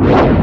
you.